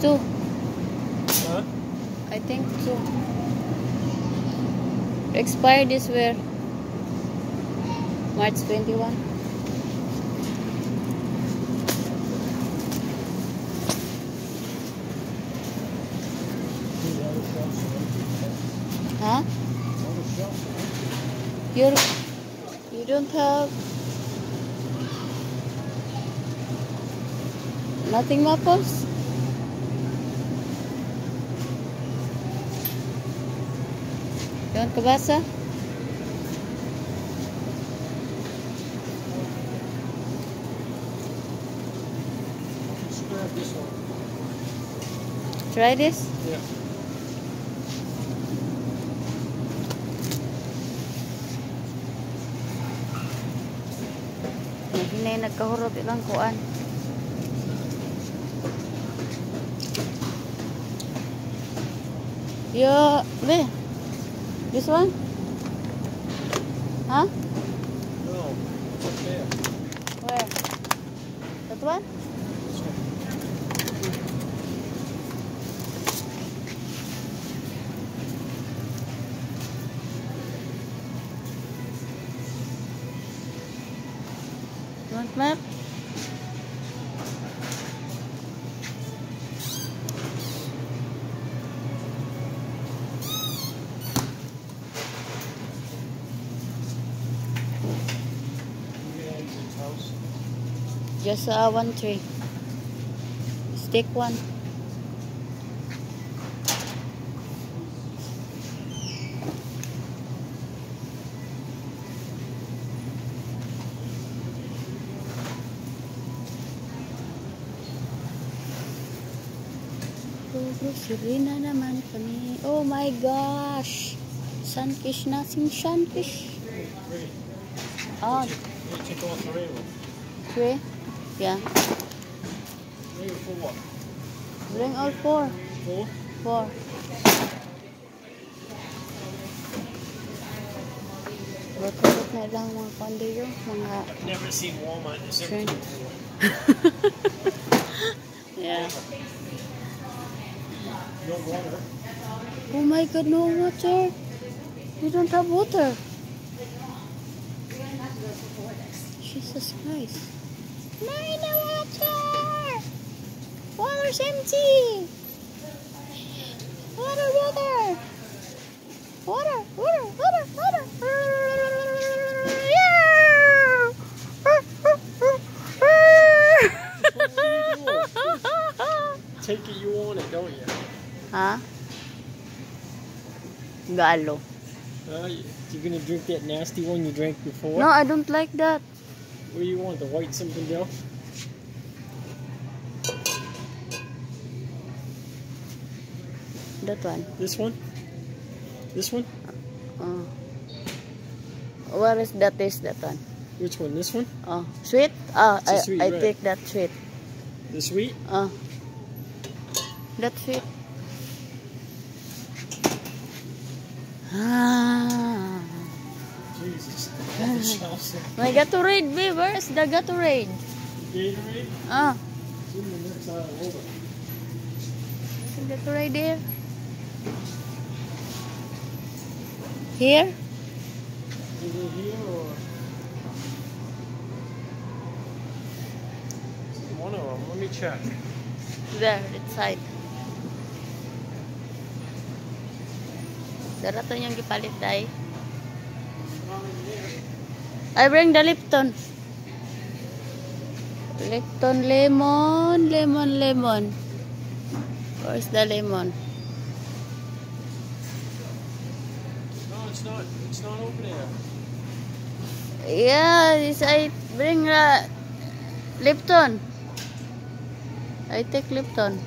two. Huh? I think two. Expired is where? March 21. The other shelves are empty. Huh? Other shelves are empty. You're, you don't have nothing, Mapos? You want kabasa? Just grab this one. Try this? Yeah. Hindi na nagkahurot ilang kuan. Yo, be. This one? Huh? No. Where? That one? One. You want map? Just uh, one tree. Stick one. Grocery na naman kami. Oh my gosh! Sunfish na sing sunfish. Oh, three? Yeah. Three or four? Bring all four. Four? Four. Ba't na lang mga kondiyo, mga Never seen Walmart. Yeah. No water. Oh my god, no water. We don't have water. Jesus Christ. No water. Water's empty. Water, water. Water, water, water, water. Yeah. Take it, you want it, don't you? Huh? Galo. Uh, you- you're gonna drink that nasty one you drank before? No, I don't like that. What do you want? The white Zinfandel? That one. This one? This one? Oh. What is that is that one? Which one? This one? Oh, sweet? Ah, a I, sweet I red. take that sweet. The sweet? Ah. That sweet. Ah. My Gatorade, babe. Where's the Gatorade? Gatorade? Ah, It's in the next aisle over. the Gatorade there. Here? Is it here or? One of them. Let me check. There, that side. Darato niyang gipalit dai. I bring the Lipton. Lipton lemon, lemon, lemon. Where's the lemon? No, it's not. It's not over there. Yeah, this I bring uh, Lipton. I take Lipton.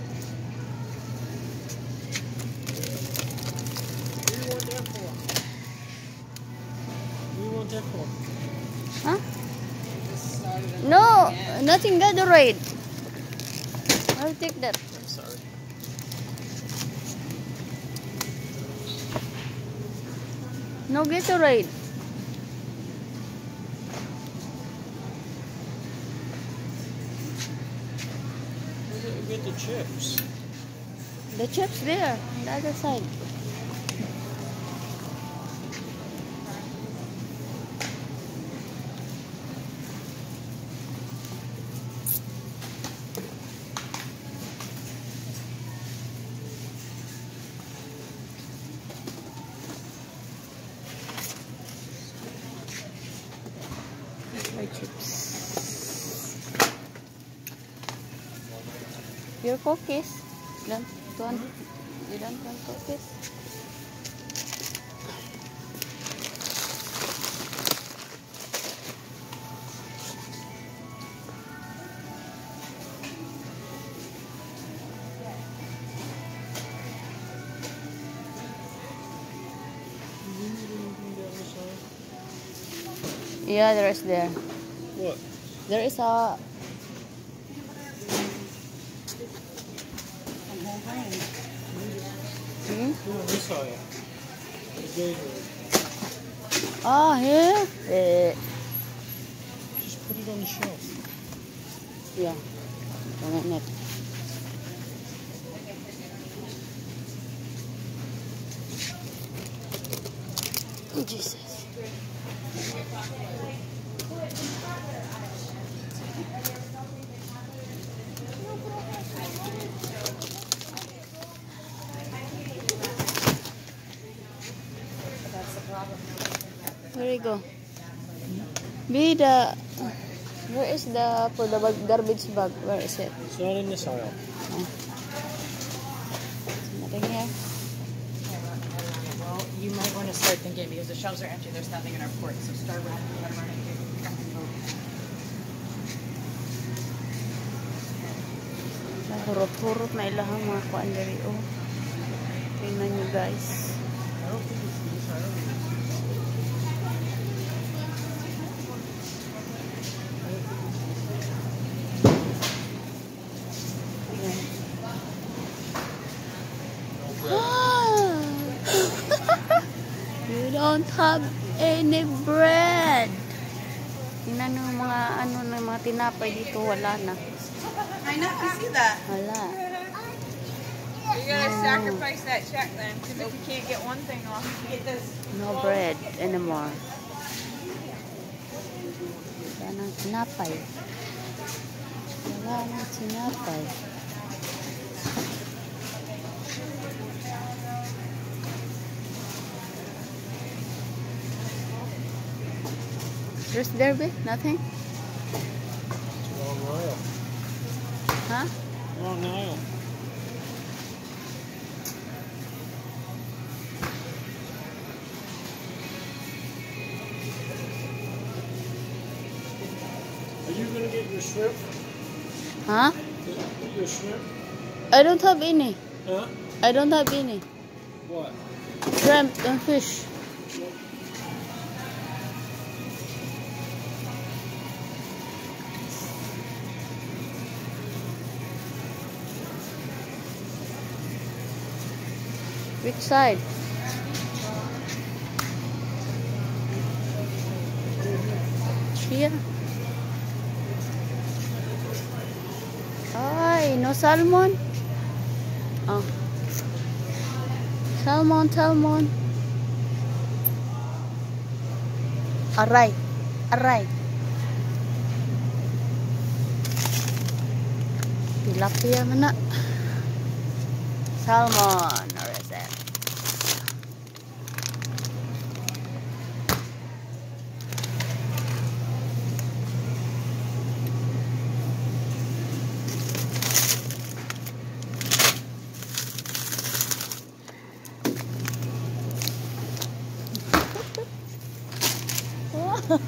Nothing got the Gatorade. I'll take that. I'm sorry. No Gatorade. Where did get the chips? The chips there, on the other side. Yeah, there is there. What? There is a hmm? Go on this side. The gator. Ah, here. Eh, Just put it on the shelf. yeah. Where you go? Be the. Where is the for the bag- garbage bag? Where is it? It's not in this aisle. Nothing here. Well, you might want to start thinking because the shelves are empty. There's nothing in our port, so start running. Start running. Hurot-hurot na ilahang mga kuan diri oh. Tingnan nyo guys. I don't think it's this. I don't know. you don't have any bread. Tingnan nyo mga ano na mga tinapay dito wala na. I know. You see that? Wala. You gotta sacrifice that check then, because if you can't get one thing off, you get this. No bread anymore. Wala nang tinapay. Wala nang tinapay. There's there be? Nothing? Long. Huh? Long. Are you gonna get your shrimp? Huh? Get Your shrimp? I don't have any. Huh? I don't have any. What? Shrimp and fish. Side? Here. Ay, no salmon. Oh. Salmon, salmon. Aray. Aray. Tilapia mana? Salmon.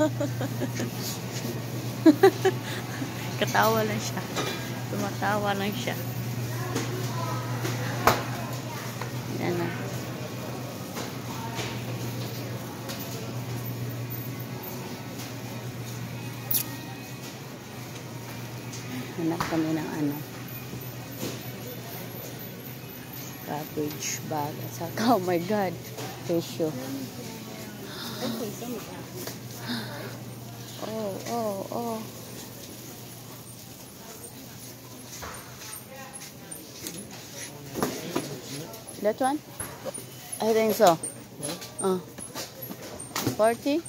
Katawa lang siya. Tumatawa lang siya. Yan na. Hanap kami ng ano. Cabbage bag. Oh my God. Tissue. oh, oh, oh. That one? I think so. Uh, 40?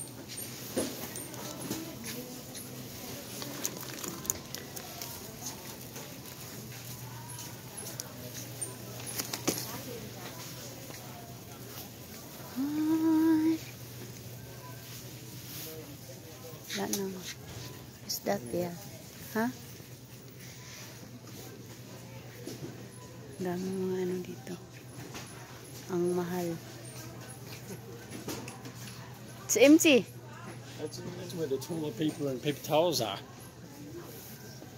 It's empty. That's, that's where the toilet paper and paper towels are.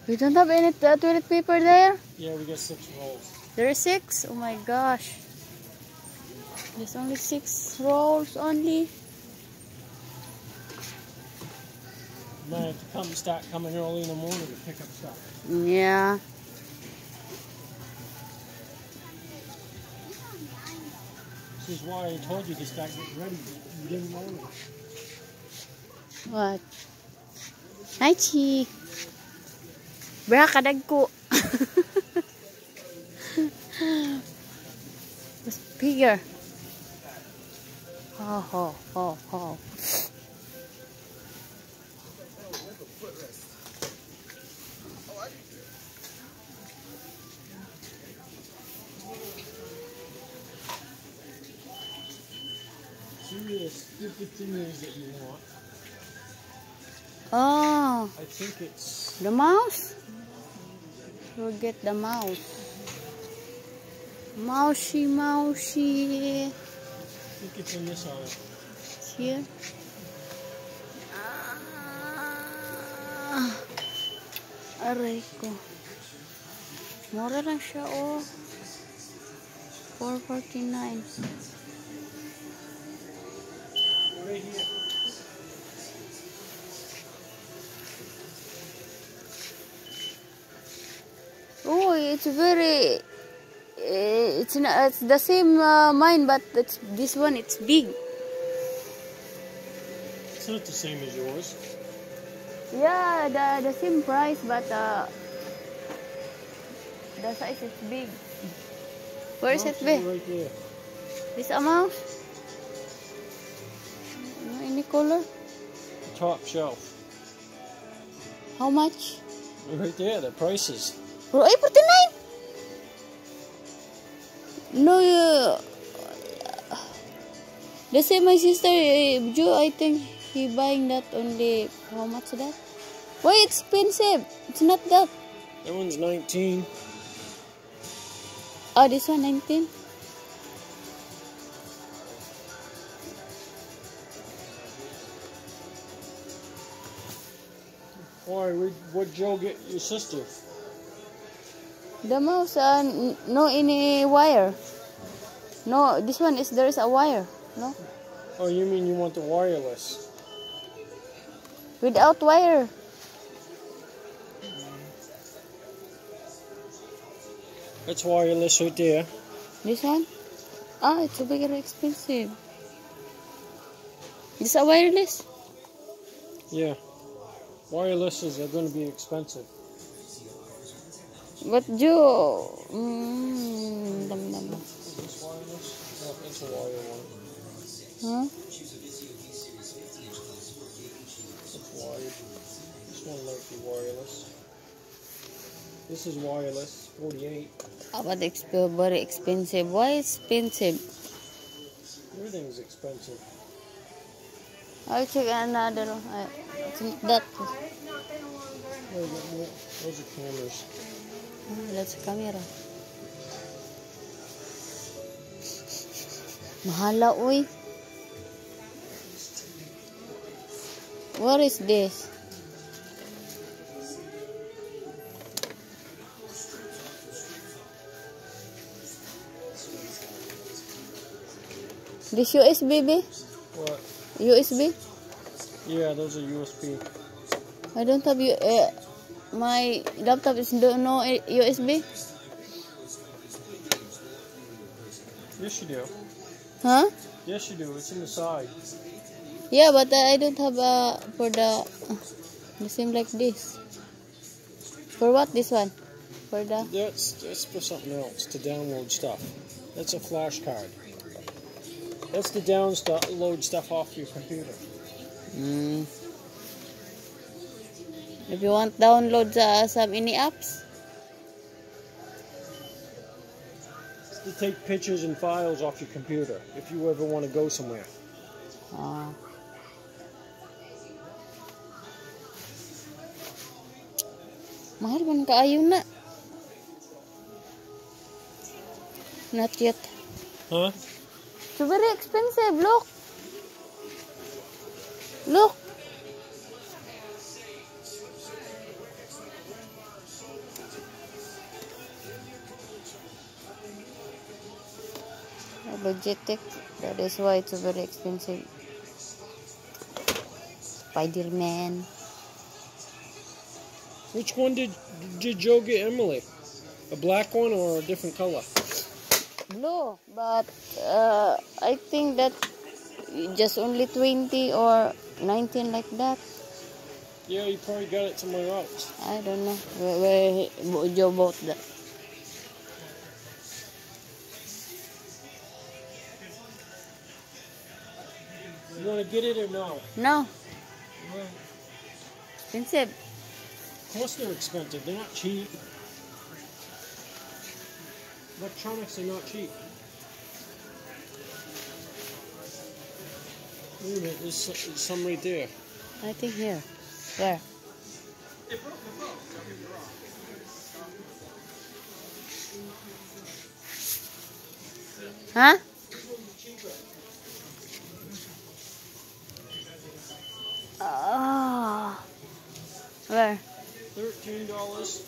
We don't have any toilet paper there? Yeah, we got six rolls. There are six? Oh my gosh. There's only six rolls only. You Might have to come start coming early in the morning to pick up stuff. Yeah. This is why I told you to start getting ready. What? Hi, Chi. Bra, kadag ko. Bigger. Ho, ho, ho, ho. The stupid thing is that you want. Oh, I think it's the mouse? We'll get the mouse. Mousey, mousey. I think it's in this aisle. It's here. Ah, aray ko. Mura lang siya, oh. 449. Right here. Oh, it's very. eh, It's not. It's the same uh, mine, but it's this one. It's big. It's not the same as yours. Yeah, the the same price, but uh, the size is big. Where is it? Right there. This a mouse? No, Any color? Top shelf. How much? Right there, the prices. Oh, ay, 49! No, uh, the same my sister, uh, Joe, I think he buying that only, how much that? Why expensive? It's not that. That one's 19. Oh, this one 19? Why, where'd, Joe get your sister? The mouse, uh, no any wire. No, this one is, there is a wire. No? Oh, you mean you want the wireless? Without wire. That's wireless right there. This one? Ah, it's a bigger expensive. This a wireless? Yeah. Wirelesses are going to be expensive. But Joe, mm, dam dam. This wireless? No, it's a wire one. Huh? It's wired. This one might be wireless. This is wireless, 48. Ah, but it's very expensive. Why expensive? Everything's expensive. I'll check another. one. Uh, not that. Th- th- Those are cameras. Ah, That's a camera. Mahala, uy. What is this? This USB, be? USB? Yeah, those are USB. I don't have you. Uh, my laptop is no, no USB. Yes, you do. Huh? Yes, you do. It's in the side. Yeah, but I don't have uh, for the the same like this. For what this one? For the That's that's for something else to download stuff. That's a flash card. That's to download stuff off your computer. Mm. If you want download sa some any apps, It's to take pictures and files off your computer if you ever want to go somewhere. ah. Mahal man kaayo na. Not yet. Huh? It's very expensive. Look. Look. Logitech. That is why it's very expensive. Spider-Man. Which one did did Joe get Emily? A black one or a different color? Blue. But uh, I think that just only 20 or 19 like that. Yeah, you probably got it somewhere else. I don't know where, where he- Joe bought that. You want to get it or no? No, Well, expensive. of course they're expensive. They're not cheap. Electronics are not cheap. Wait a minute, there's some, right there. I think here. There. Huh? Ah. Oh. Where? Thirteen dollars.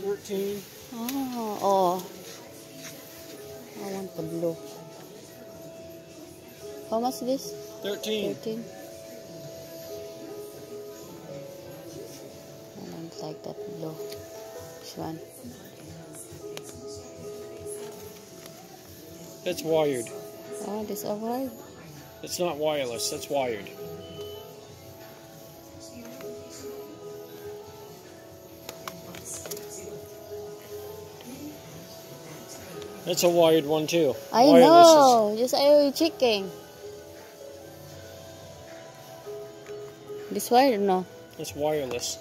Thirteen. Oh. I want the blue. How much this? Thirteen. 13. I don't like that blue. This one. That's wired. Oh, this alright. It's not wireless. That's wired. That's a wired one too. I Wireless know. Just I checking. This wire? No. It's wireless.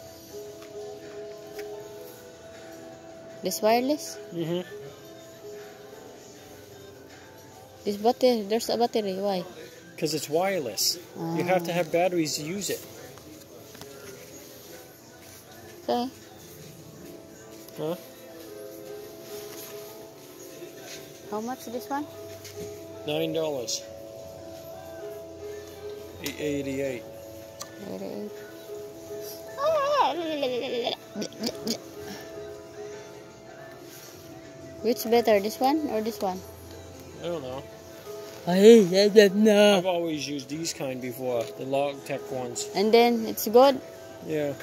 This wireless? Mm-hmm. This battery? There's a battery. Why? Because it's wireless. You have to have batteries to use it. Okay. Huh? How much this one? Nine dollars. Eight eighty-eight. 88. Which better, this one or this one? I don't know. I don't know. I've always used these kind before, the Logitech ones. And then it's good. Yeah.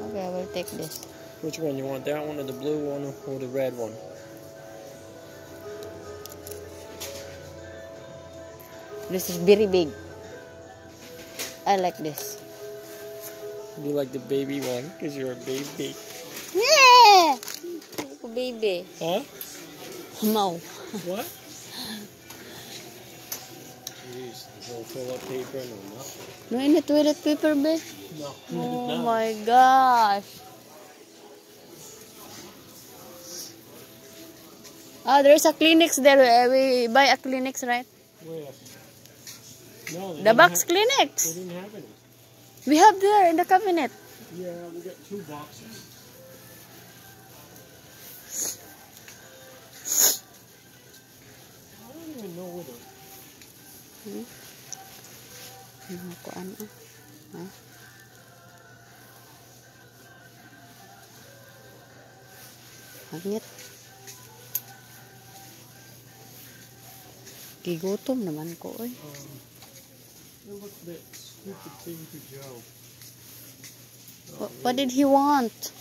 Okay, I will take this. Which one? You want that one or the blue one or the red one? This is very big. I like this. You like the baby one because you're a baby. Yeah, baby. Huh? No. What? Jeez, there's no toilet paper, no nothing. No any toilet paper, babe. No. Oh my gosh. Ah, there's a Kleenex there. Uh, We buy a Kleenex, right? Where? No, The box have- clinics. They didn't have any. We have there in the cabinet. Yeah, we got two boxes. I don't even know where the Mga kuan ah. Ha? Hangit. Gigutom naman ko eh. um, it looked that stupid thing to Joe. What, what did he want?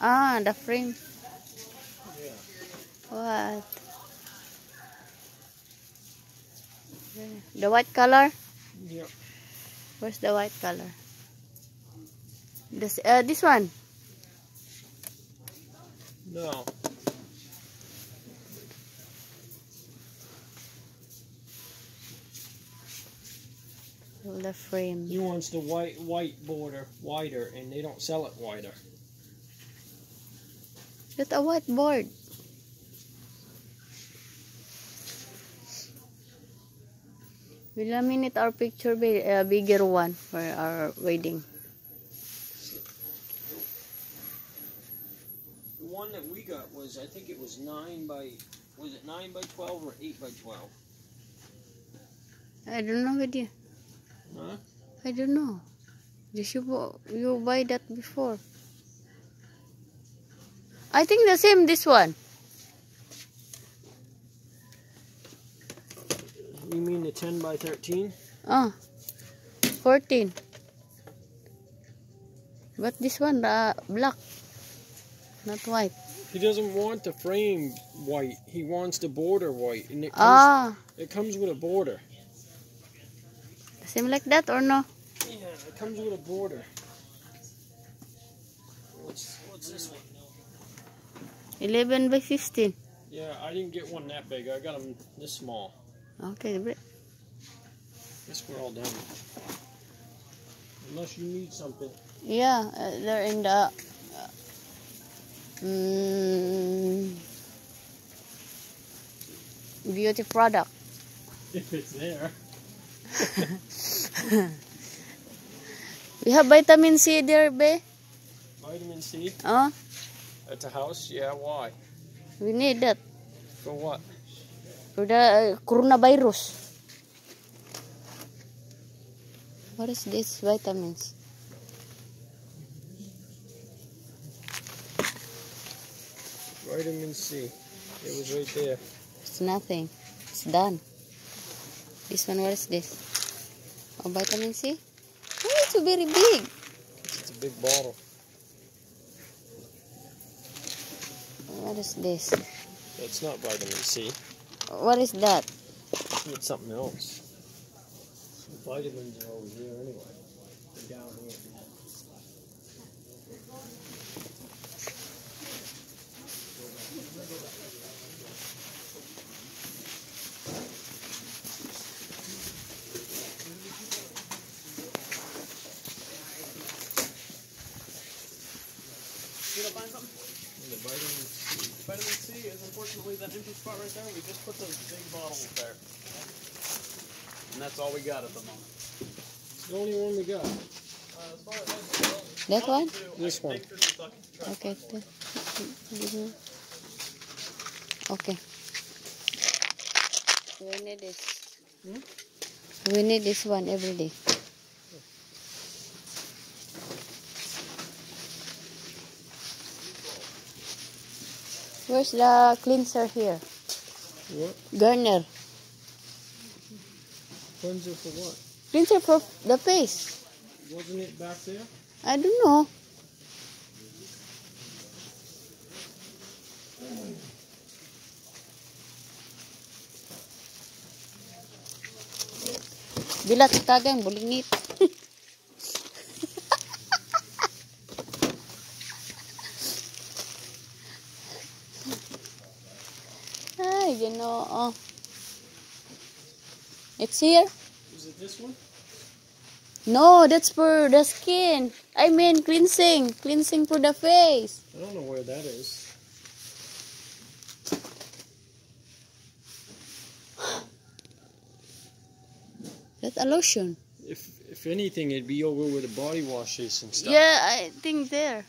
Ah, the frame. Yeah. What? The white color? Yeah. Where's the white color? This uh, this one. No. The frame. He wants the white white border wider, and they don't sell it wider. Get a white board. We'll laminate our picture bi- uh, bigger one for our wedding. The one that we got was, I think it was nine by, was it nine by twelve or eight by twelve? I don't know with you. Huh? I don't know. Did You you buy that before. I think the same this one. You mean the ten by thirteen? Ah, 14. But this one, uh, black, not white. He doesn't want the frame white. He wants the border white, and it comes, Ah, it comes with a border. Same like that or no? Yeah, it comes with a border. What's what's this one? 11 by 15. Yeah, I didn't get one that big. I got them this small. Okay, bre- Guess we're all done. Unless you need something. yeah, uh, they're in the. Uh, mm, beauty product. If it's there. We have vitamin C there, be. Vitamin C Oh, at the house? Yeah, why? we need that For what? for the uh, coronavirus. What is this vitamins? Vitamin C. It was right there. It's nothing. It's done. This one, what is this? Oh, vitamin C? Oh, it's very big. It's a big bottle. What is this? It's not vitamin C. What is that? It's something else. The vitamins are over here anyway. They're down here. You gonna find something? The vitamin C. Vitamin is unfortunately that empty spot right there. We just put those big bottles there. And that's all we got at the moment. It's the only one we got. Uh, as far as that's goes, That one? This one. take through the bucket to try. Okay. th- give Okay. We need this. We need this one every day. Where's the cleanser here? What? Garner. Cleanser for what? Cleanser for the face. Wasn't it back there? I don't know. Bilat tagang bulingit. Ginoo. It's here. Is it this one? No, that's for the skin. I mean cleansing. Cleansing for the face. I don't know where that is. That's a lotion. If if anything, it'd be over where the body washes and stuff. Yeah, I think there.